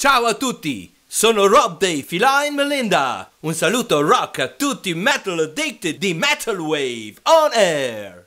Ciao a tutti, sono Rob dei Feline Melinda. Un saluto rock a tutti metal addicted di Metal Wave on air.